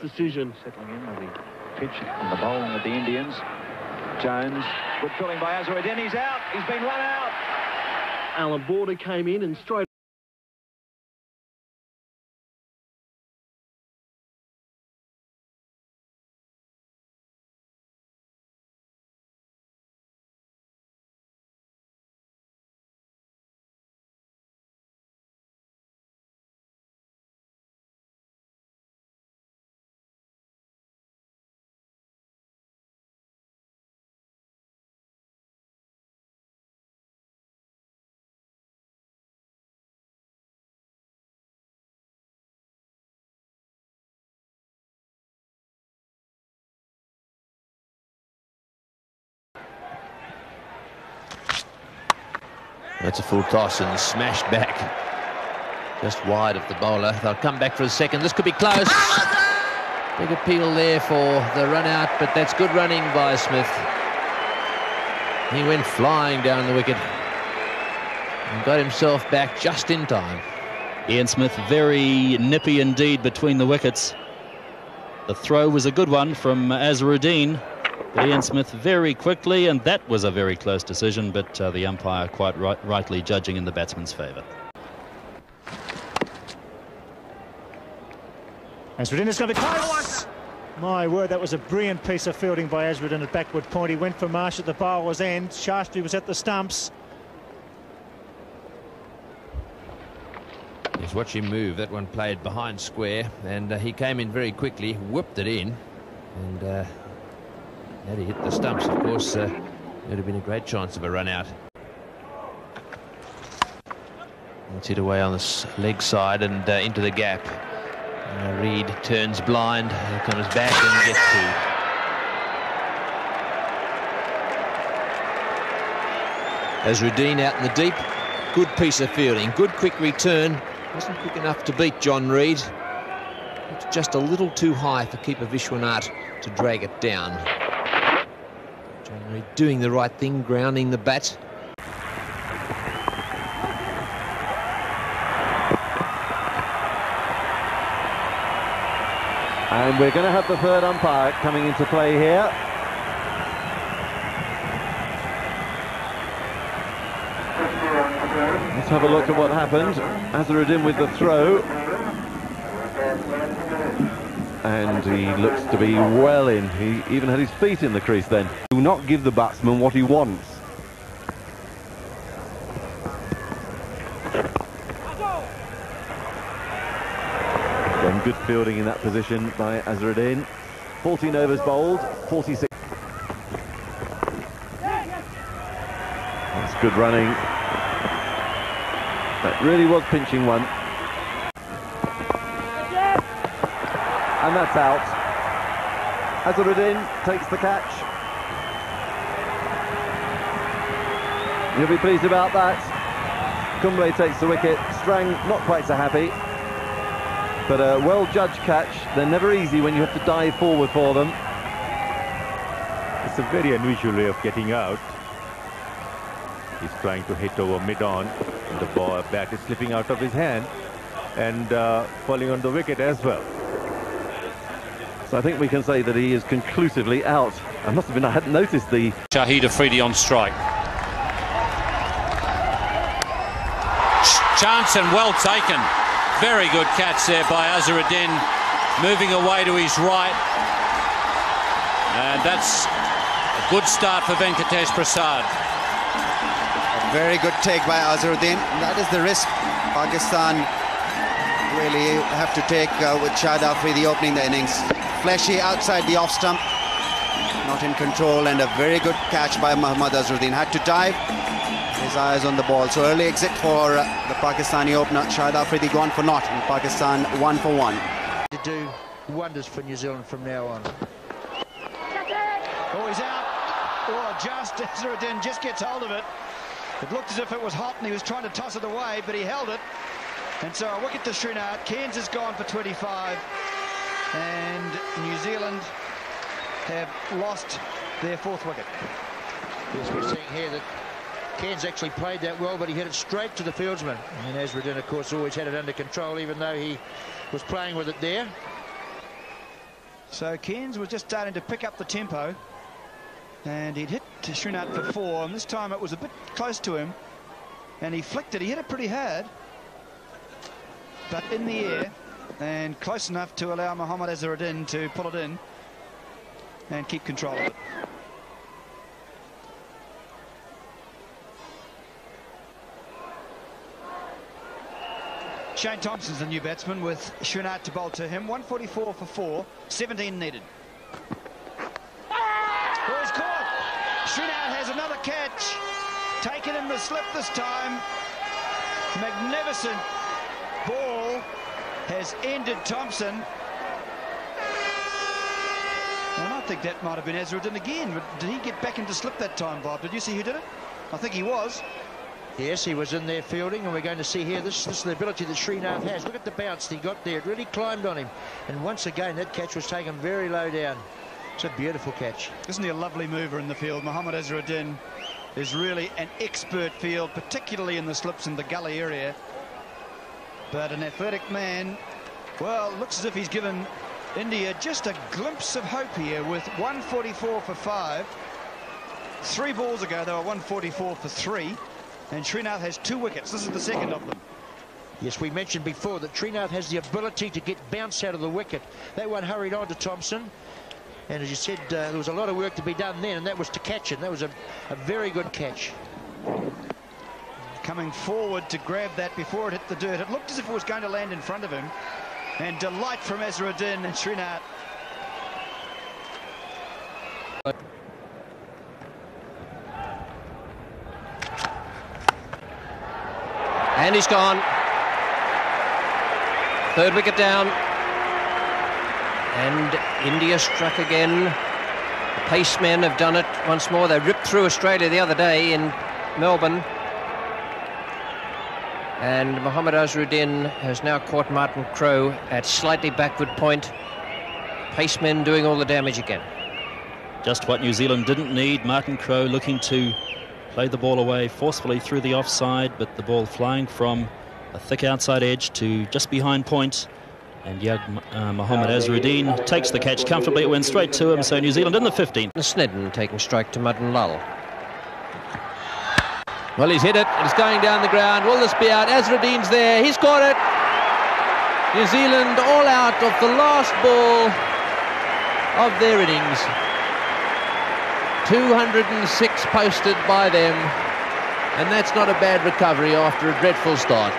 decision. Settling in with the pitch and the bowling of the Indians. Jones, good filling by Azharuddin. He's out. He's been run out. Alan Border came in and straight That's a full toss and smashed back. Just wide of the bowler. They'll come back for a second. This could be close. Big appeal there for the run out, but that's good running by Smith. He went flying down the wicket and got himself back just in time. Ian Smith very nippy indeed between the wickets. The throw was a good one from Azharuddin. But Ian Smith very quickly, and that was a very close decision, but uh, the umpire quite right, rightly judging in the batsman's favour. Azharuddin is going to be close. My word, that was a brilliant piece of fielding by Azharuddin at backward point. He went for Marsh at the bowler's end. Shastri was at the stumps. Just watch him move. That one played behind square, and uh, he came in very quickly, whipped it in, and uh, had he hit the stumps, of course, uh, it would have been a great chance of a run out. It's hit away on the leg side and uh, into the gap. Uh, Reid turns blind, comes back and gets two. Azharuddin out in the deep. Good piece of fielding, good quick return. Wasn't quick enough to beat John Reid. It's just a little too high for keeper Vishwanath to drag it down. Reid doing the right thing, grounding the bat. And we're going to have the third umpire coming into play here. Let's have a look at what happened. Azharuddin with the throw. And he looks to be well in. He even had his feet in the crease then. Do not give the batsman what he wants. Again, good fielding in that position by Azharuddin. 14 overs bowled, 46. That's good running. That really was pinching one. And that's out. Azharuddin takes the catch. You'll be pleased about that. Kumble takes the wicket. Strang not quite so happy. But a well-judged catch. They're never easy when you have to dive forward for them. It's a very unusual way of getting out. He's trying to hit over mid-on. The ball bat is slipping out of his hand and uh, falling on the wicket as well. So I think we can say that he is conclusively out. I must have been, I hadn't noticed the... Shahid Afridi on strike. Chance and well taken. Very good catch there by Azharuddin, moving away to his right. And that's a good start for Venkatesh Prasad. A very good take by Azharuddin. That is the risk Pakistan really have to take uh, with Shahid the opening the innings. Fleshy outside the off stump, not in control, and a very good catch by Mohammad Azharuddin. Had to dive, his eyes on the ball. So early exit for uh, the Pakistani opener. Shahid Afridi gone for naught, and Pakistan one for one. To do wonders for New Zealand from now on. Oh, he's out. Oh, just Azharuddin just gets hold of it. It looked as if it was hot and he was trying to toss it away, but he held it. And so a wicket to Srinath. Cairns has gone for 25. And New Zealand have lost their fourth wicket. Yes, we're seeing here that Cairns actually played that well, but he hit it straight to the fieldsman. And Azharuddin, of course, always had it under control, even though he was playing with it there. So Cairns was just starting to pick up the tempo. And he'd hit Srinath for four, and this time it was a bit close to him. And he flicked it. He hit it pretty hard. But in the air, and close enough to allow Mohammad Azharuddin to pull it in and keep control of it. Shane Thomson's the new batsman with Srinath to bowl to him. 144 for four, 17 needed. Caught. Srinath has another catch. Taken in the slip this time. Magnificent ball has ended Thomson. And I think that might have been Ezra Azharuddin again. But did he get back into slip that time, Bob? Did you see who did it? I think he was. Yes, he was in there fielding, and we're going to see here, this, this is the ability that Srinath has. Look at the bounce he got there. It really climbed on him. And once again, that catch was taken very low down. It's a beautiful catch. Isn't he a lovely mover in the field? Mohammad Azharuddin is really an expert field, particularly in the slips in the gully area. But an athletic man, well, looks as if he's given India just a glimpse of hope here with 144 for five. Three balls ago, they were 144 for three. And Srinath has two wickets. This is the second of them. Yes, we mentioned before that Srinath has the ability to get bounced out of the wicket. That one hurried on to Thomson. And as you said, uh, there was a lot of work to be done then, and that was to catch it. That was a, a very good catch. Coming forward to grab that before it hit the dirt. It looked as if it was going to land in front of him. And delight from Azharuddin and Srinath. And he's gone. Third wicket down. And India struck again. The pacemen have done it once more. They ripped through Australia the other day in Melbourne. And Mohammad Azharuddin has now caught Martin Crowe at slightly backward point. Pacemen doing all the damage again. Just what New Zealand didn't need. Martin Crowe looking to play the ball away forcefully through the offside, but the ball flying from a thick outside edge to just behind point. And Yag uh, Azharuddin takes the catch comfortably. It went straight to him. So New Zealand in the 15th. Snedden taking strike to Madan Lal. Well, he's hit it. It's going down the ground. Will this be out? Azharuddin's there. He's caught it. New Zealand all out of the last ball of their innings. 206 posted by them. And that's not a bad recovery after a dreadful start.